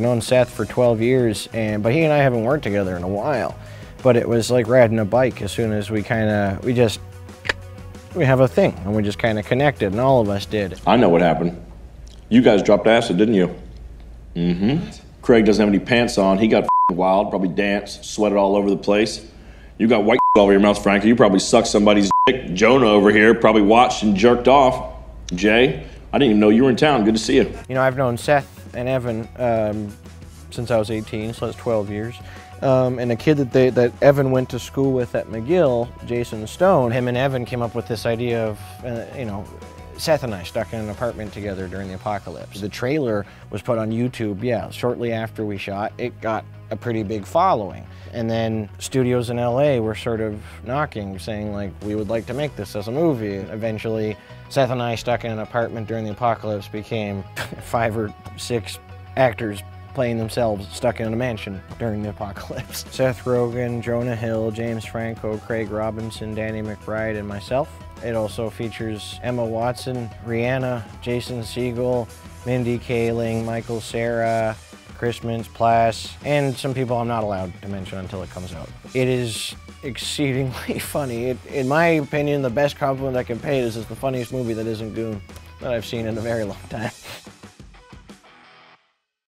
known Seth for 12 years, and but he and I haven't worked together in a while. But it was like riding a bike. As soon as we kind of we just we have a thing, and we just kind of connected, and all of us did. I know what happened. You guys dropped acid, didn't you? Mm-hmm. Craig doesn't have any pants on. He got wild, probably danced, sweated all over the place. You got white all over your mouth, Frankie. You probably sucked somebody's dick. Jonah over here probably watched and jerked off. Jay, I didn't even know you were in town. Good to see you. You know, I've known Seth and Evan um, since I was 18, so that's 12 years. Um, and a kid that they, that Evan went to school with at McGill, Jason Stone, him and Evan came up with this idea of, uh, you know, Seth and I stuck in an apartment together during the apocalypse. The trailer was put on YouTube, yeah, shortly after we shot. It got a pretty big following. And then studios in LA were sort of knocking, saying like, we would like to make this as a movie. Eventually, Seth and I stuck in an apartment during the apocalypse became five or six actors playing themselves stuck in a mansion during the apocalypse. Seth Rogen, Jonah Hill, James Franco, Craig Robinson, Danny McBride, and myself. It also features Emma Watson, Rihanna, Jason Segel, Mindy Kaling, Michael Cera, Chris Mintz-Plasse, and some people I'm not allowed to mention until it comes out. It is exceedingly funny. It, in my opinion, the best compliment I can pay is it's the funniest movie that isn't Goon that I've seen in a very long time.